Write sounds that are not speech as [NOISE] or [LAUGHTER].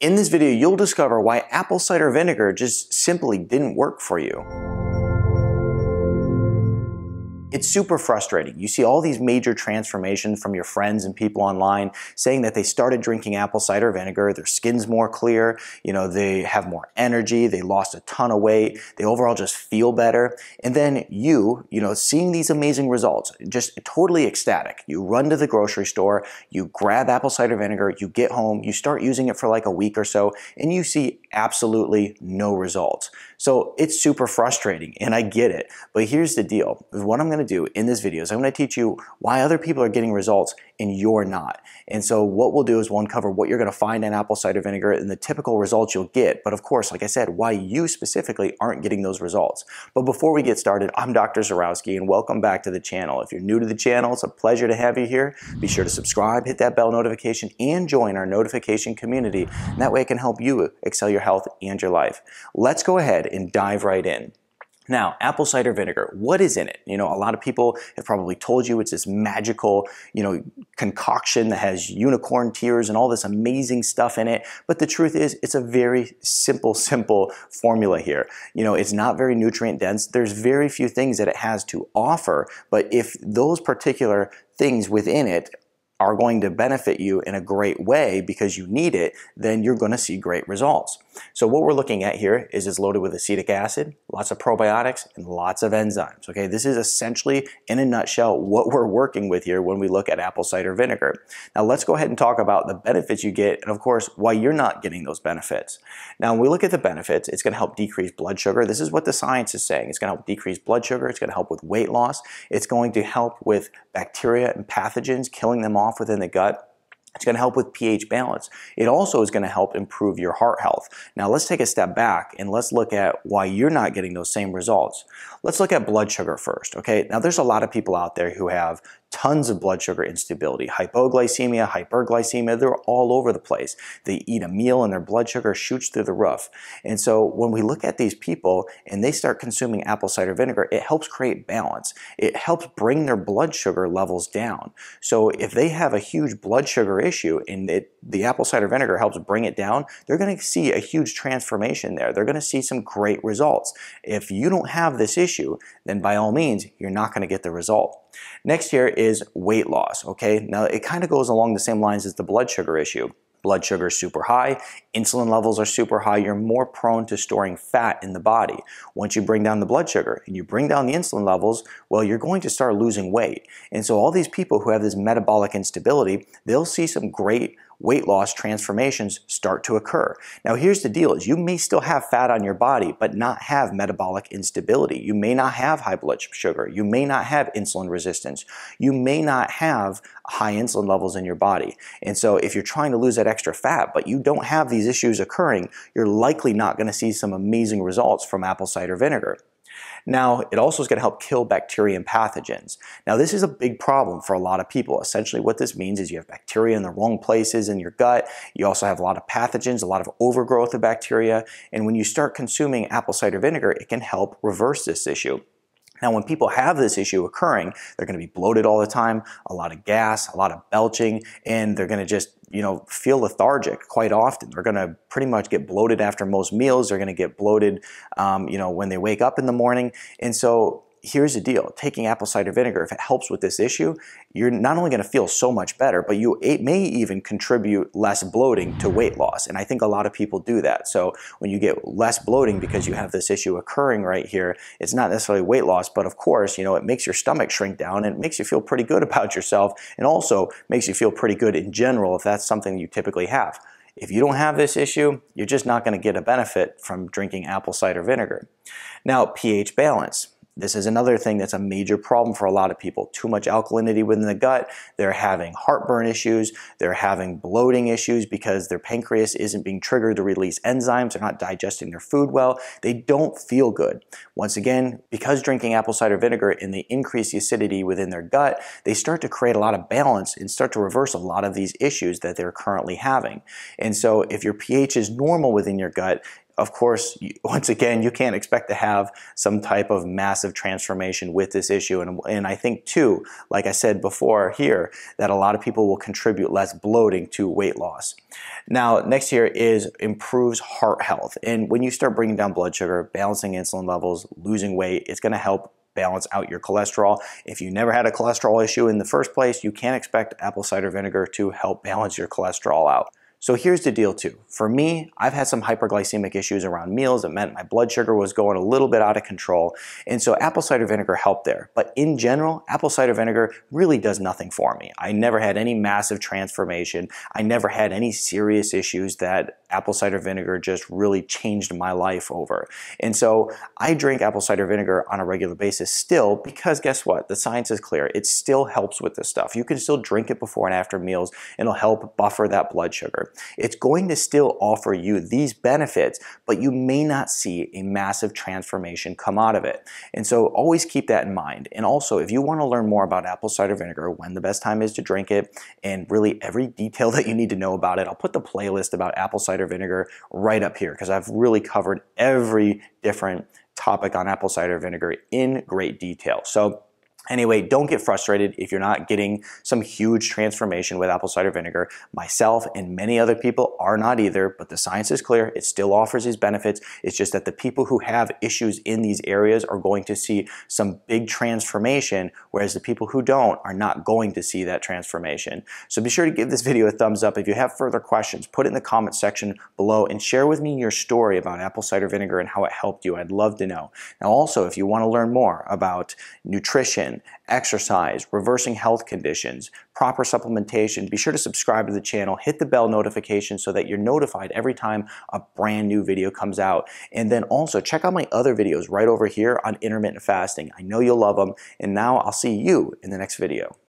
In this video, you'll discover why apple cider vinegar just simply didn't work for you. It's super frustrating. You see all these major transformations from your friends and people online saying that they started drinking apple cider vinegar, their skin's more clear, you know, they have more energy, they lost a ton of weight, they overall just feel better. And then you, you know, seeing these amazing results, just totally ecstatic. You run to the grocery store, you grab apple cider vinegar, you get home, you start using it for like a week or so, and you see absolutely no results. So it's super frustrating and I get it. But here's the deal. What I'm going to do in this video is I'm going to teach you why other people are getting results and you're not. And so what we'll do is we'll uncover what you're going to find in apple cider vinegar and the typical results you'll get. But of course, like I said, why you specifically aren't getting those results. But before we get started, I'm Dr. Zyrowski and welcome back to the channel. If you're new to the channel, it's a pleasure to have you here. Be sure to subscribe, hit that bell notification, and join our notification community. And that way it can help you excel your health and your life. Let's go ahead and dive right in. Now, apple cider vinegar, what is in it? You know, a lot of people have probably told you it's this magical, you know, concoction that has unicorn tears and all this amazing stuff in it. But the truth is, it's a very simple, [LAUGHS] simple formula here. You know, it's not very nutrient dense. There's very few things that it has to offer. But if those particular things within it are going to benefit you in a great way because you need it, then you're going to see great results. So what we're looking at here is it's loaded with acetic acid, lots of probiotics, and lots of enzymes. Okay, this is essentially, in a nutshell, what we're working with here when we look at apple cider vinegar. Now let's go ahead and talk about the benefits you get, and of course, why you're not getting those benefits. Now when we look at the benefits, it's going to help decrease blood sugar. This is what the science is saying. It's going to help decrease blood sugar. It's going to help with weight loss. It's going to help with bacteria and pathogens, killing them off within the gut. It's going to help with pH balance. It also is going to help improve your heart health. Now let's take a step back and let's look at why you're not getting those same results. Let's look at blood sugar first, okay? Now there's a lot of people out there who have tons of blood sugar instability, hypoglycemia, hyperglycemia, they're all over the place. They eat a meal and their blood sugar shoots through the roof. And so when we look at these people and they start consuming apple cider vinegar, it helps create balance. It helps bring their blood sugar levels down. So if they have a huge blood sugar issue and it, the apple cider vinegar helps bring it down, they're going to see a huge transformation there. They're going to see some great results. If you don't have this issue, then by all means, you're not going to get the result. Next here is weight loss, okay? Now it kind of goes along the same lines as the blood sugar issue. Blood sugar is super high, insulin levels are super high, you're more prone to storing fat in the body. Once you bring down the blood sugar and you bring down the insulin levels, well, you're going to start losing weight. And so all these people who have this metabolic instability, they'll see some great weight loss transformations start to occur. Now here's the deal is you may still have fat on your body but not have metabolic instability. You may not have high blood sugar. You may not have insulin resistance. You may not have high insulin levels in your body. And so if you're trying to lose that extra fat but you don't have these issues occurring, you're likely not going to see some amazing results from apple cider vinegar. Now, it also is going to help kill bacteria and pathogens. Now, this is a big problem for a lot of people. Essentially, what this means is you have bacteria in the wrong places in your gut. You also have a lot of pathogens, a lot of overgrowth of bacteria. And when you start consuming apple cider vinegar, it can help reverse this issue. Now, when people have this issue occurring, they're going to be bloated all the time, a lot of gas, a lot of belching, and they're going to just, you know, feel lethargic quite often. They're going to pretty much get bloated after most meals. They're going to get bloated, um, you know, when they wake up in the morning. And so here's the deal taking apple cider vinegar if it helps with this issue you're not only going to feel so much better but you it may even contribute less bloating to weight loss and i think a lot of people do that so when you get less bloating because you have this issue occurring right here it's not necessarily weight loss but of course you know it makes your stomach shrink down and it makes you feel pretty good [LAUGHS] about yourself and also makes you feel pretty good in general if that's something you typically have if you don't have this issue, you're just not going to get a benefit from drinking apple cider vinegar. Now, pH balance. This is another thing that's a major problem for a lot of people. Too much alkalinity within the gut. They're having heartburn issues. They're having bloating issues because their pancreas isn't being triggered to release enzymes. They're not digesting their food well. They don't feel good. Once again, because drinking apple cider vinegar and they increase the acidity within their gut, they start to create a lot of balance and start to reverse a lot of these issues that they're currently having. And so if your pH is normal within your gut, of course, [LAUGHS] once again, you can't expect to have some type of massive transformation with this issue. And, and I think, too, like I said before here, that a lot of people will contribute less bloating to weight loss. Now, next here is improves heart health. And when you start bringing down blood sugar, balancing insulin levels, losing weight, it's going to help balance out your cholesterol. If you never had a cholesterol issue in the first place, you can't expect apple cider vinegar to help balance your cholesterol out. So here's the deal too. For me, I've had some hyperglycemic issues around meals. It meant my blood sugar was going a little bit out of control. And so apple cider vinegar helped there. But in general, apple cider vinegar really does nothing for me. I never had any massive transformation. I never had any serious issues that apple cider vinegar just really changed my life over. And so I drink apple cider vinegar on a regular basis still because guess what? The science is clear. It still helps with this stuff. You can still drink it before and after meals it'll help buffer that blood sugar. It's going to still offer you these benefits, but you may not see a massive transformation come out of it. And so always keep that in mind. And also, if you want to learn more about apple cider vinegar, when the best time is to drink it, and really every detail [LAUGHS] that you need to know about it, I'll put the playlist about apple cider vinegar right up here because I've really covered every different topic on apple cider vinegar in great detail. So Anyway, don't get frustrated if you're not getting some huge transformation with apple cider vinegar. Myself and many other people are not either, but the science is clear. It still offers these benefits. It's just that the people who have issues in these areas are going to see some big transformation, whereas the people who don't are not going to see that transformation. So be sure to give this video a thumbs up. If you have further questions, put it in the comment section below and share with me your story about apple cider vinegar and how it helped you. I'd love to know. Now also, if you want to learn more about exercise, reversing health conditions, proper supplementation, be sure to subscribe to the channel, hit the bell notification so that you're notified every time a brand new video comes out. And then also check out my other videos right over here on intermittent fasting. I know you'll love them. And now I'll see you in the next video.